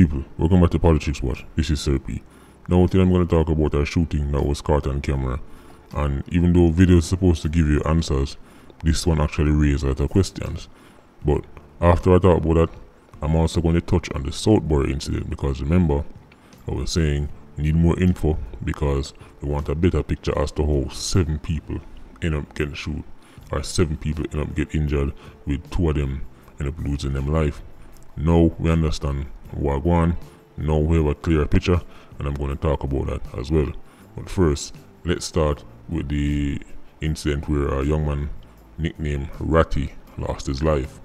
People, welcome back to Politricks Watch. This is Sir P. Now today I'm going to talk about a shooting that was caught on camera. And even though video is supposed to give you answers, this one actually raised a lot of questions. But after I talk about that, I'm also going to touch on the Southbury incident because remember, I was saying we need more info because we want a better picture as to how seven people end up getting shot or seven people end up get injured with two of them end up losing their life. Now we understand going Now we have a clear picture and I'm going to talk about that as well. But first, let's start with the incident where a young man nicknamed Ratty lost his life.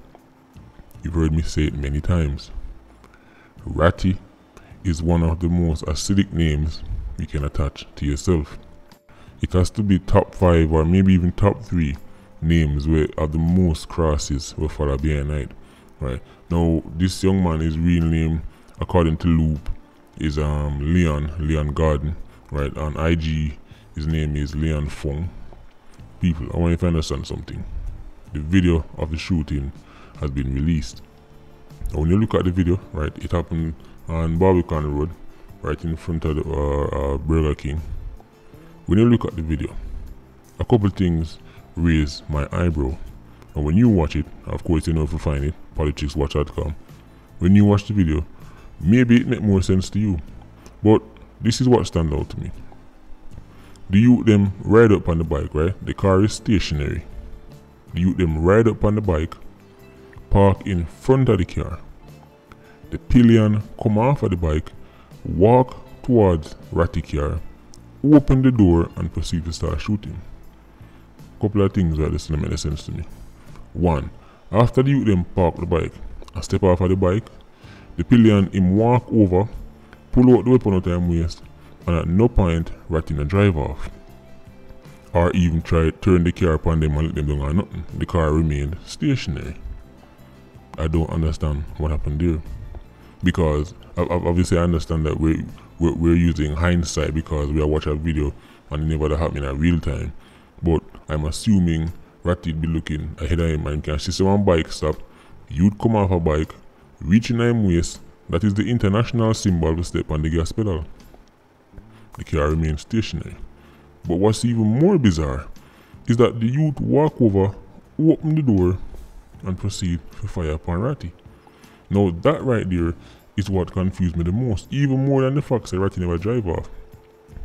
You've heard me say it many times. Ratty is one of the most acidic names you can attach to yourself. It has to be top 5 or maybe even top 3 names where are the most crosses follow behind it. Right. Now this young man his real name according to Loop is um Leon, Leon Garden, right? On IG his name is Leon Fong. People, I want you to understand something. The video of the shooting has been released. Now, when you look at the video, right, it happened on Barbican Road, right in front of the uh, uh, Burger King. When you look at the video, a couple things raise my eyebrow. And when you watch it, of course you know if you find it, politrickswatch.com. When you watch the video, maybe it make more sense to you. But this is what stand out to me. The youth them ride up on the bike, right? The car is stationary. The youth them ride up on the bike, park in front of the car. The pillion come off of the bike, walk towards Ratty car, open the door and proceed to start shooting. Couple of things that this make sense to me. One, after the youth them park the bike and step off of the bike, the pillion him walk over, pull out the weapon out of him waist, and at no point ratting a drive off. Or even try turn the car upon them and let them or nothing. The car remained stationary. I don't understand what happened there. Because obviously I understand that we're, we're, we're using hindsight because we are watching a video and it never happened in real time. But I'm assuming Ratty be looking ahead of him and can see someone bike stop. You'd come off a bike, reaching him waist. That is the international symbol to step on the gas pedal. The car remains stationary. But what's even more bizarre is that the youth walk over, open the door, and proceed to fire upon Ratty. Now that right there is what confused me the most, even more than the fact that Ratty never drive off.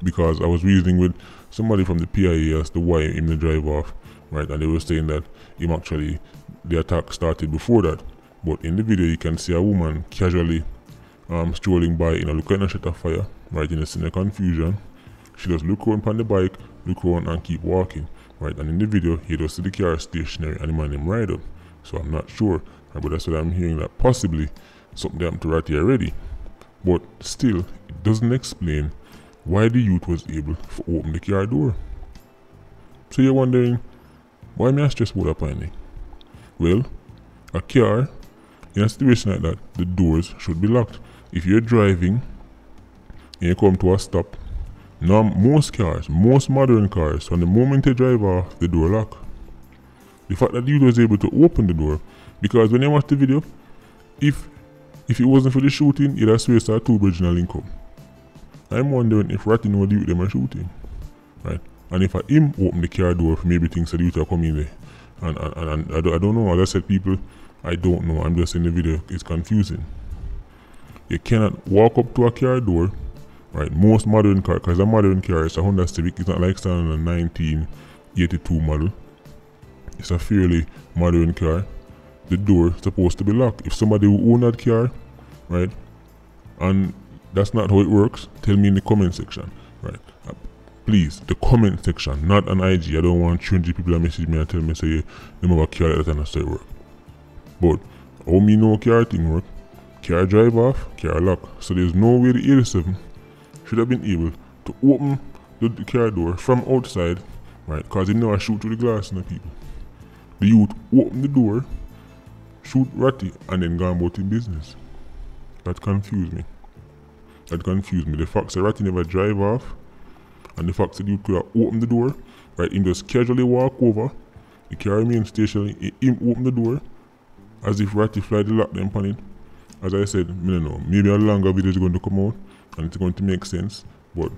Because I was reasoning with somebody from the PIA as to why him drive off right? And they were saying that him actually the attack started before that. But in the video, you can see a woman casually um, strolling by in a look at a shot of fire, right? In a scene of confusion. She just look around on the bike, look around and keep walking, right? And in the video, he does see the car stationary and the man him ride up. So I'm not sure, right? but that's what I'm hearing that possibly something happened to Ratty already. But still, it doesn't explain why the youth was able to open the car door. So you're wondering, why am I stress that Well, a car, in a situation like that, the doors should be locked. If you're driving and you come to a stop, now most cars, most modern cars, from the moment you drive off, the door lock. The fact that you was able to open the door, because when you watch the video, if if it wasn't for the shooting, you'd have swear two bridge in link up. I'm wondering if Ratty know the youth them are shooting. Right? And if I him open the car door, maybe things that you to come in there. And, and, and, I, don't, I don't know, as I said, people, I don't know. I'm just in the video. It's confusing. You cannot walk up to a car door, right? Most modern car, because a modern car is a Honda Civic. It's not like standing a 1982 model. It's a fairly modern car. The door is supposed to be locked. If somebody who own that car, right, and that's not how it works, tell me in the comment section, right? Please, the comment section, not an IG. I don't want 200 people that message me and tell me, say, them have a car that and say work. But, how me know car thing work? Car drive off, car lock. So there's no way the 87 should have been able to open the, the car door from outside, right? Because they know I shoot through the glass in the people. The youth open the door, shoot Ratty, and then go about in business. That confused me. That confused me. The fact that Ratty never drive off and the fact that you could have opened the door, right, him just casually walk over, the car remain stationary, him open the door, as if Ratty fly the lock them on it, as I said, I don't know, maybe a longer video is going to come out and it's going to make sense, but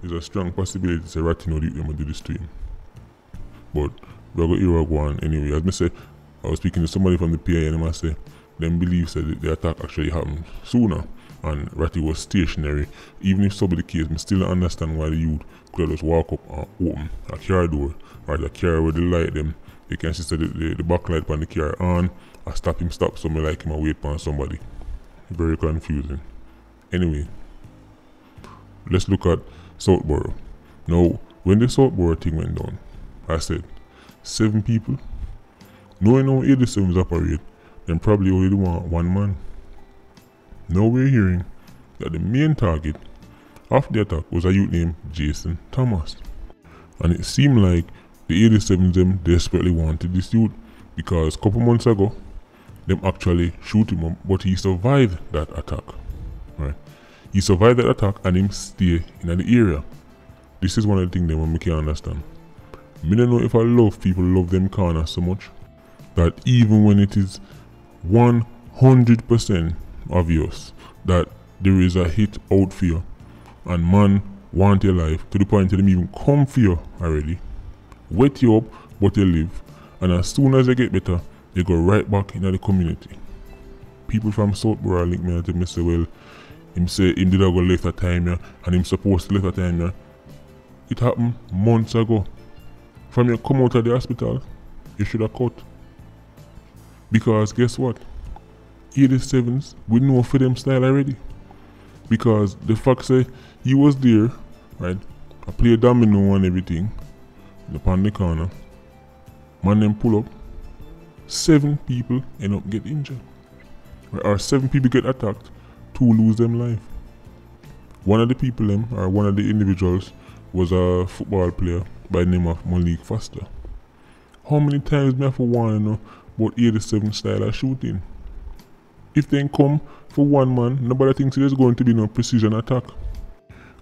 there's a strong possibility to Ratty know them to do this to him. But we're going to hear anyway. As I say, I was speaking to somebody from the PA and I say, them believe that the attack actually happened sooner and Ratty was stationary. Even if so be the case, I still understand why the youth could just walk up and open a car door or the car with the light them. They can see the, the, the backlight on the car on. I stop him stop somebody like him and wait for somebody. Very confusing. Anyway, let's look at Southborough. Now, when the Southborough thing went down, I said, seven people. Knowing how 87s operate, then probably only one man. Now we're hearing that the main target of the attack was a youth named Jason Thomas. And it seemed like the 87s them desperately wanted this youth because a couple months ago, them actually shoot him up, but he survived that attack. Right? He survived that attack and him stay in the area. This is one of the things that we can understand. Me don't know if I love people love them corner so much that even when it is 100% obvious that there is a hit out you and man want your life to the point that them even come for you already, wet you up but you live and as soon as they get better, they go right back into the community. People from Southborough link me and me say, well, him say him did go left a time yeah, and him supposed to left a time yeah. It happened months ago. From you come out of the hospital, you should have cut. Because guess what? 87s, we know for them style already. Because the fact say he was there, right? I play domino and everything. Upon the corner. Man them pull up. Seven people end up get injured. Right? Or seven people get attacked, two lose them life. One of the people them, or one of the individuals, was a football player by the name of Malik Foster. How many times me have to warn you know about 87 style of shooting? If they come for one man, nobody thinks there's going to be no precision attack.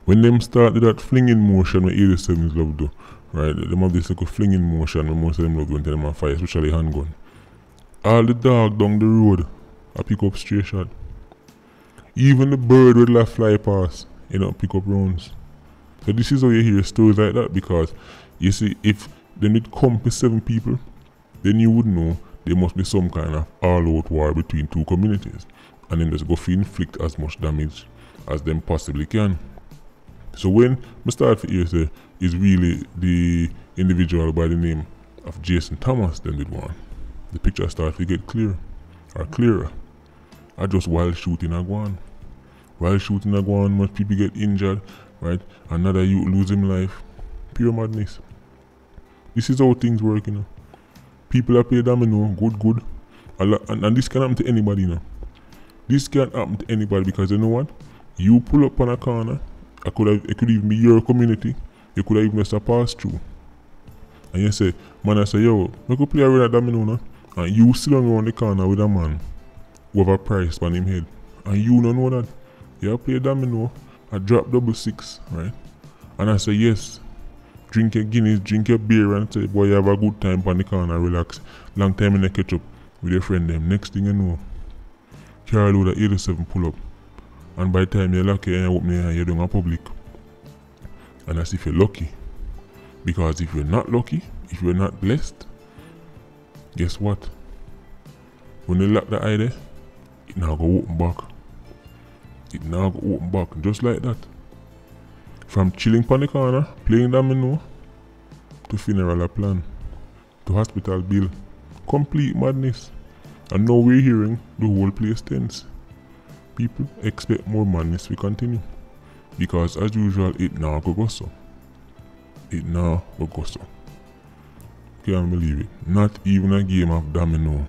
When them start that flinging motion with 87s love do, right? Them have this a flinging motion when most of them love going to them on fire, especially handgun. All the dog down the road, I pick up straight shot. Even the bird would like fly past, you know, pick up rounds. So this is how you hear stories like that because you see if they need come to seven people, then you would know there must be some kind of all-out war between two communities and then just go inflict as much damage as them possibly can. So when I start to hear say is really the individual by the name of Jason Thomas then did one, the picture starts to get clear or clearer. I just while shooting a guan. While shooting a guan, much people get injured, right? Another you lose him life. Pure madness. This is how things work, you know. People are paid domino, good, good. And, and this can happen to anybody, now. This can happen to anybody because you know what? You pull up on a corner, I could have, it could even be your community. You could have even just pass through. And you say, man, I say, yo, I could play around domino, no? And you sit around the corner with a man have a price on him head. And you don't know that. You play domino, I drop double six, right? And I say, yes, drink your Guinness, drink your beer, and say, boy, you have a good time on the corner, relax. Long time in the catch up with your friend them. Next thing you know, car load 87 pull up. And by the time you're lucky and you open your you're doing a public. And as if you're lucky. Because if you're not lucky, if you're not blessed, guess what? When you lock the eye there, it now go open back. It now go open back just like that. From chilling on the corner, playing domino, to funeral plan, to hospital bill. Complete madness. And now we're hearing the whole place tense. People expect more madness to continue. Because as usual, it now go go so. It now go go so. Can't believe it. Not even a game of domino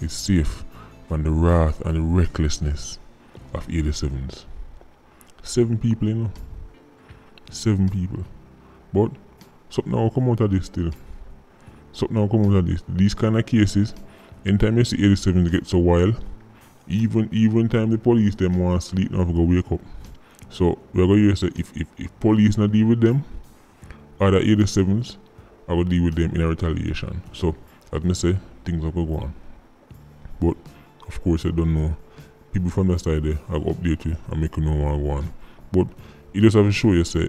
is safe from the wrath and the recklessness of 87s. Seven people, you know. Seven people. But something now come out of this still. Something now come out of this. These kind of cases, anytime you see 87s get so wild, even even time the police them want to sleep now go wake up. So we're to say if, if, if police not deal with them, other 87s, I will deal with them in a retaliation. So as I say, things are to go on. But of course I don't know people from the side there, I'll update you and make you know what I want. But you just have to show you say,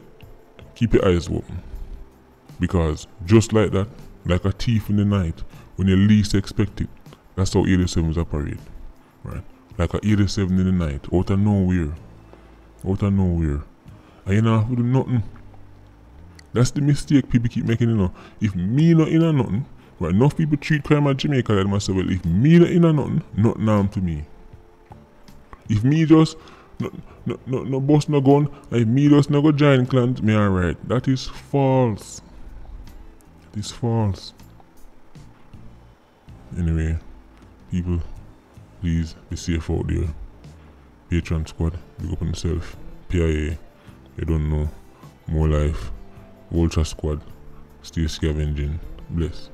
keep your eyes open. Because just like that, like a thief in the night, when you least expect it, that's how 87s operate. Right? Like a 87 in the night, out of nowhere. Out of nowhere. And you know, do nothing. That's the mistake people keep making, you know. If me not in a nothing, right, enough people treat crime at Jamaica like myself, well, if me not in a nothing, nothing harm to me. If me just no no no, no boss no gun, if me just no go join clans, me alright. That is false. That is false. Anyway, people, please be safe out there. Patreon squad, big up on yourself. PIA, you don't know. More life. Ultra squad. Stay scavenging. Bless.